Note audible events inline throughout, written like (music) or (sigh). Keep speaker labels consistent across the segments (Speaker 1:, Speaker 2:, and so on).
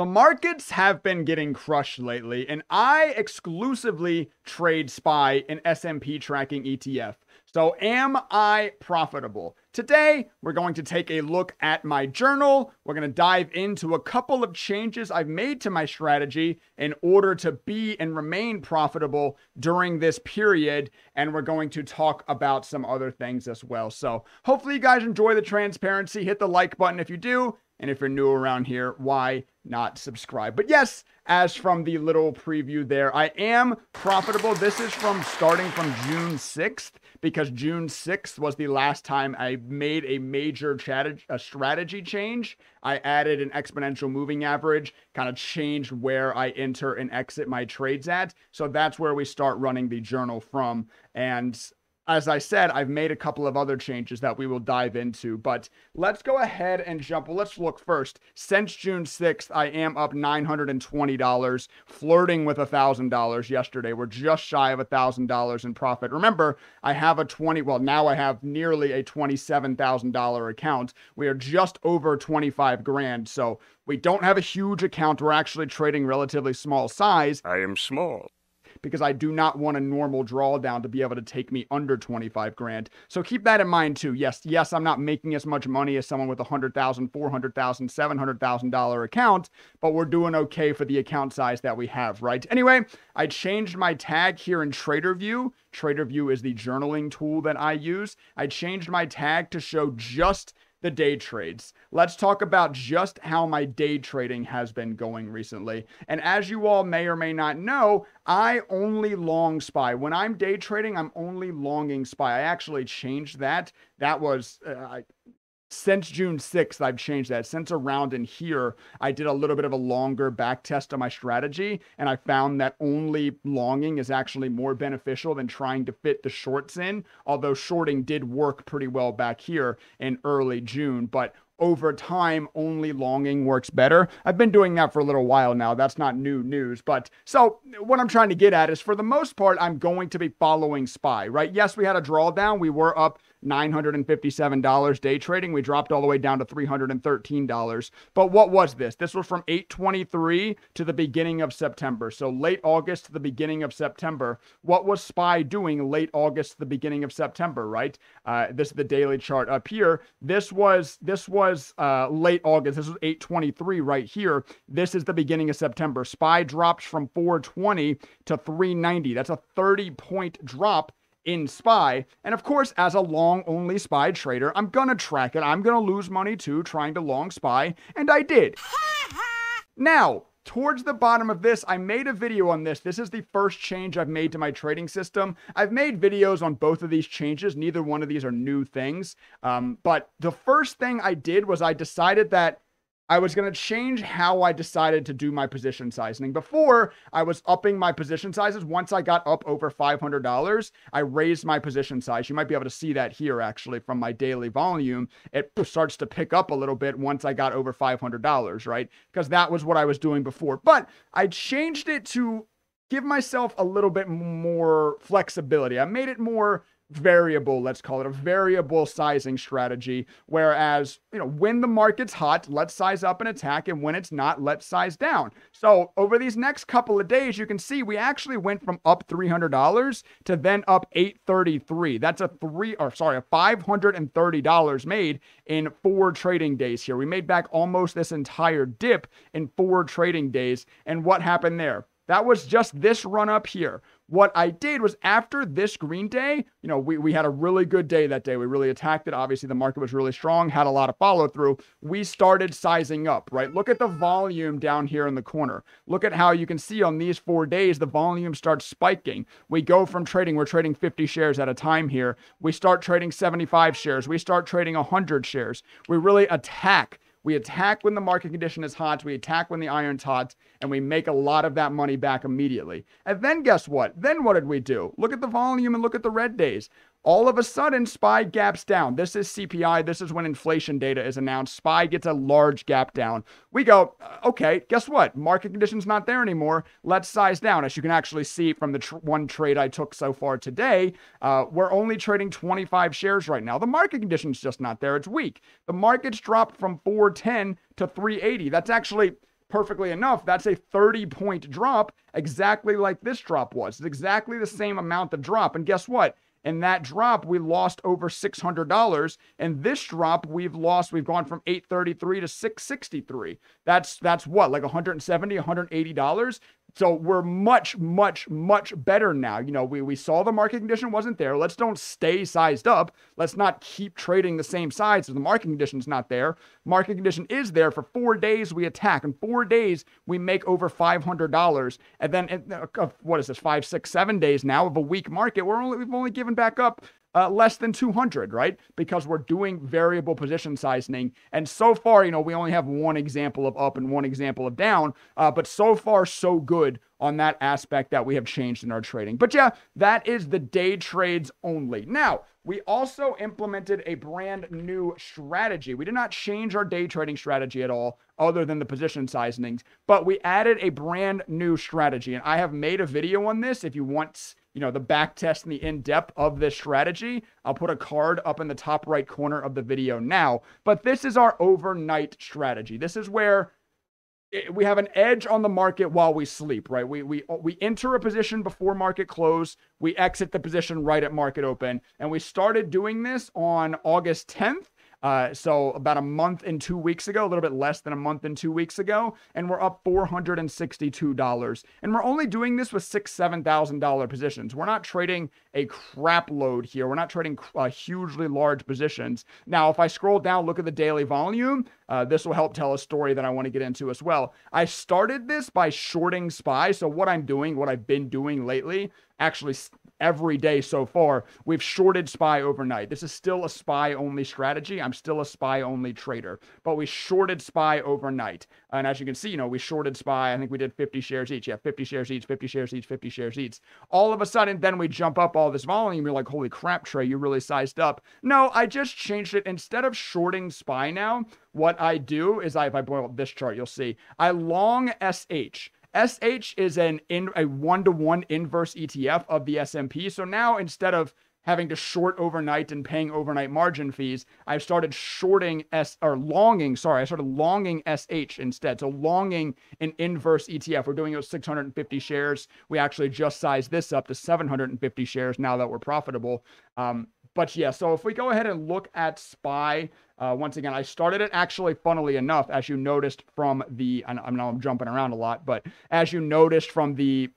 Speaker 1: The markets have been getting crushed lately, and I exclusively trade SPY and S&P tracking ETF. So am I profitable? Today, we're going to take a look at my journal. We're going to dive into a couple of changes I've made to my strategy in order to be and remain profitable during this period. And we're going to talk about some other things as well. So hopefully you guys enjoy the transparency. Hit the like button if you do. And if you're new around here, why not subscribe? But yes, as from the little preview there, I am profitable. This is from starting from June 6th because June 6th was the last time I made a major a strategy change. I added an exponential moving average, kind of changed where I enter and exit my trades at. So that's where we start running the journal from. And as I said, I've made a couple of other changes that we will dive into, but let's go ahead and jump. Well, let's look first. Since June 6th, I am up $920, flirting with $1,000 yesterday. We're just shy of $1,000 in profit. Remember, I have a 20, well, now I have nearly a $27,000 account. We are just over 25 grand. So we don't have a huge account. We're actually trading relatively small size.
Speaker 2: I am small
Speaker 1: because I do not want a normal drawdown to be able to take me under 25 grand. So keep that in mind too. Yes, yes, I'm not making as much money as someone with a $100,000, $400,000, $700,000 account, but we're doing okay for the account size that we have, right? Anyway, I changed my tag here in Tradervue. Tradervue is the journaling tool that I use. I changed my tag to show just the day trades. Let's talk about just how my day trading has been going recently. And as you all may or may not know, I only long SPY. When I'm day trading, I'm only longing SPY. I actually changed that. That was, uh, since June 6th, I've changed that. Since around in here, I did a little bit of a longer back test of my strategy, and I found that only longing is actually more beneficial than trying to fit the shorts in. Although shorting did work pretty well back here in early June, but over time, only longing works better. I've been doing that for a little while now. That's not new news. But so what I'm trying to get at is for the most part, I'm going to be following SPY, right? Yes, we had a drawdown. We were up $957 day trading. We dropped all the way down to $313. But what was this? This was from 823 to the beginning of September. So late August to the beginning of September. What was SPY doing late August to the beginning of September, right? Uh, this is the daily chart up here. This was this was uh, late August. This was 823 right here. This is the beginning of September. SPY drops from 420 to 390. That's a 30 point drop in SPY. And of course, as a long only SPY trader, I'm going to track it. I'm going to lose money too trying to long SPY. And I did. (laughs) now, towards the bottom of this, I made a video on this. This is the first change I've made to my trading system. I've made videos on both of these changes. Neither one of these are new things. Um, but the first thing I did was I decided that I was going to change how I decided to do my position sizing. Before, I was upping my position sizes. Once I got up over $500, I raised my position size. You might be able to see that here actually from my daily volume. It starts to pick up a little bit once I got over $500, right? Because that was what I was doing before. But I changed it to give myself a little bit more flexibility. I made it more variable, let's call it a variable sizing strategy. Whereas, you know, when the market's hot, let's size up and attack. And when it's not, let's size down. So over these next couple of days, you can see we actually went from up $300 to then up 833. That's a three or sorry, a $530 made in four trading days here. We made back almost this entire dip in four trading days. And what happened there? That was just this run up here. What I did was after this green day, you know, we, we had a really good day that day. We really attacked it. Obviously, the market was really strong, had a lot of follow through. We started sizing up, right? Look at the volume down here in the corner. Look at how you can see on these four days, the volume starts spiking. We go from trading, we're trading 50 shares at a time here. We start trading 75 shares. We start trading 100 shares. We really attack we attack when the market condition is hot, we attack when the iron's hot, and we make a lot of that money back immediately. And then guess what? Then what did we do? Look at the volume and look at the red days. All of a sudden, SPY gaps down. This is CPI. This is when inflation data is announced. SPY gets a large gap down. We go, uh, okay, guess what? Market conditions not there anymore. Let's size down. As you can actually see from the tr- one trade I took so far today, uh, we're only trading 25 shares right now. The market conditions just not there. It's weak. The market's dropped from 410 to 380. That's actually perfectly enough, that's a 30 point drop, exactly like this drop was. It's exactly the same amount of drop. And guess what? In that drop, we lost over $600. And this drop, we've lost, we've gone from 833 to 663. That's that's what, like 170, 180 dollars. So we're much, much, much better now. You know, we, we saw the market condition wasn't there. Let's don't stay sized up. Let's not keep trading the same size if the market condition's not there. Market condition is there for four days. We attack. In four days, we make over $500. And then, uh, what is this, five, six, seven days now of a weak market? We're only, we've only given back up uh, less than 200, right? Because we're doing variable position sizing. And so far, you know, we only have one example of up and one example of down, uh, but so far, so good on that aspect that we have changed in our trading. But yeah, that is the day trades only. Now, we also implemented a brand new strategy. We did not change our day trading strategy at all, other than the position sizings, but we added a brand new strategy. And I have made a video on this if you want you know, the back test and the in-depth of this strategy. I'll put a card up in the top right corner of the video now. But this is our overnight strategy. This is where we have an edge on the market while we sleep, right? We we we enter a position before market close, we exit the position right at market open, and we started doing this on August 10th uh, so about a month and two weeks ago, a little bit less than a month and two weeks ago, and we're up $462. And we're only doing this with six, seven thousand dollar positions. We're not trading a crap load here. We're not trading uh, hugely large positions. Now, if I scroll down, look at the daily volume. Uh, this will help tell a story that I want to get into as well. I started this by shorting SPY. So what I'm doing, what I've been doing lately, actually every day so far, we've shorted SPY overnight. This is still a SPY only strategy. I'm still a SPY only trader, but we shorted SPY overnight. And as you can see, you know, we shorted SPY. I think we did 50 shares each. Yeah, 50 shares each, 50 shares each, 50 shares each. All of a sudden, then we jump up all this volume. You're like, holy crap, Trey, you really sized up. No, I just changed it. Instead of shorting SPY now, what I do is I, if I boil up this chart, you'll see I long SH. SH is an in a one to one inverse ETF of the S&P. So now instead of having to short overnight and paying overnight margin fees, I've started shorting S or longing, sorry, I started longing SH instead. So longing an inverse ETF. We're doing it with 650 shares. We actually just sized this up to 750 shares now that we're profitable. Um, but yeah, so if we go ahead and look at SPY, uh, once again, I started it actually, funnily enough, as you noticed from the, I know I'm jumping around a lot, but as you noticed from the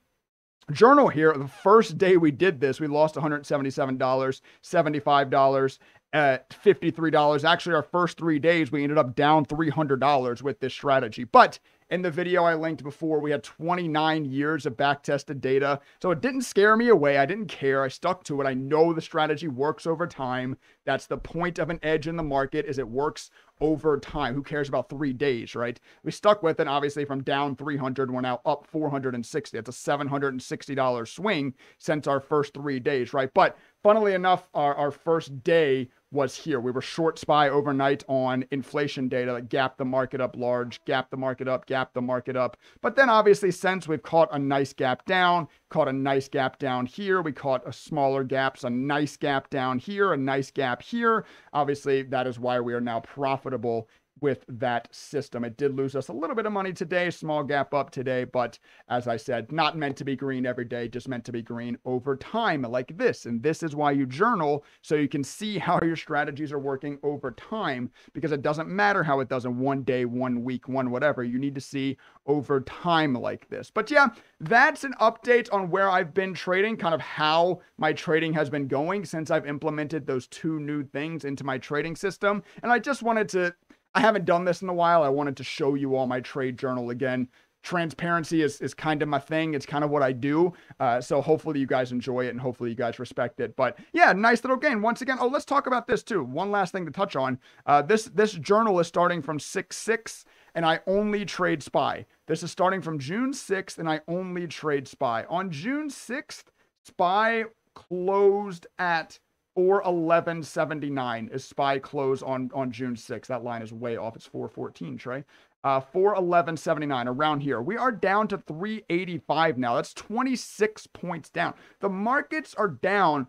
Speaker 1: journal here, the first day we did this, we lost $177, $75, at $53. Actually, our first three days, we ended up down $300 with this strategy. But in the video I linked before, we had 29 years of back-tested data. So it didn't scare me away. I didn't care. I stuck to it. I know the strategy works over time. That's the point of an edge in the market is it works over time. Who cares about three days, right? We stuck with it. Obviously, from down 300, we're now up 460. That's a $760 swing since our first three days, right? But funnily enough, our, our first day was here. We were short SPY overnight on inflation data gapped the market up large, gapped the market up, gapped the market up. But then obviously since we've caught a nice gap down, caught a nice gap down here, we caught a smaller gaps, a nice gap down here, a nice gap here. Obviously that is why we are now profitable with that system. It did lose us a little bit of money today, small gap up today, but as I said, not meant to be green every day, just meant to be green over time like this. And this is why you journal so you can see (laughs) how your strategies are working over time because it doesn't matter how it does in one day, one week, one whatever. You need to see over time like this. But yeah, that's an update on where I've been trading, kind of how my trading has been going since I've implemented those two new things into my trading system. And I just wanted to I haven't done this in a while. I wanted to show you all my trade journal again. Transparency is, is kind of my thing. It's kind of what I do. Uh, so hopefully you guys enjoy it and hopefully you guys respect it. But yeah, nice little game. Once again, oh, let's talk about this too. One last thing to touch on. Uh, this this journal is starting from 6-6 and I only trade SPY. This is starting from June 6th and I only trade SPY. On June 6th, SPY closed at 411.79 is SPY close on, on June 6th. That line is way off. It's 414, Trey. Uh, 411.79 around here. We are down to 385 now. That's 26 points down. The markets are down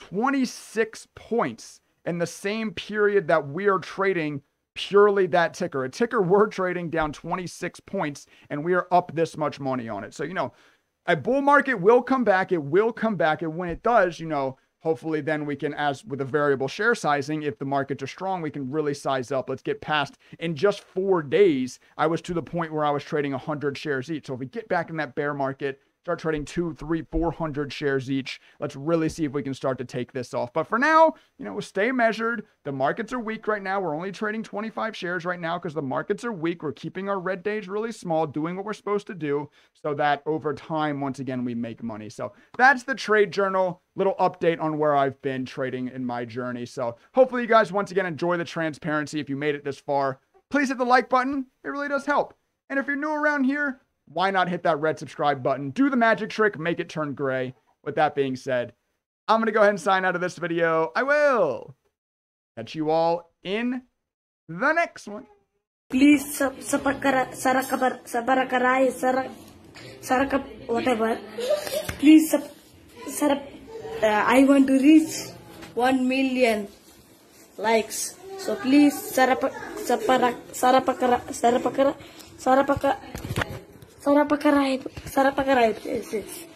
Speaker 1: 26 points in the same period that we are trading purely that ticker. A ticker (laughs) we're trading down 26 points and we are up this much money on it. So, you know, a bull market will come back. It will come back. And when it does, you know, hopefully then we can, as with a variable share sizing, if the markets are strong, we can really size up. Let's get past in just four days. I was to the point where I was trading 100 shares each. So if we get back in that bear market, start trading two, three, four hundred shares each. Let's really see if we can start to take this off. But for now, you know, stay measured. The markets are weak right now. We're only trading 25 shares right now because the markets are weak. We're keeping our red days really small, doing what we're supposed to do so that over time, once again, we make money. So that's the trade journal. Little update on where I've been trading in my journey. So hopefully you guys once again enjoy the transparency. If you made it this far, please hit the like button. It really does help. And if you're new around here, why not hit that red subscribe button? Do the magic trick, make it turn gray. With that being said, I'm going to go ahead and sign out of this video. I will catch you all in the next one.
Speaker 2: Please sabarakarai sarak sarakap whatever. Please sarap. Uh, I want to reach one million likes. So please sarapa saparak sarapakara sarapakara sarapaka sarapakarai sarapakarai. Yes, yes.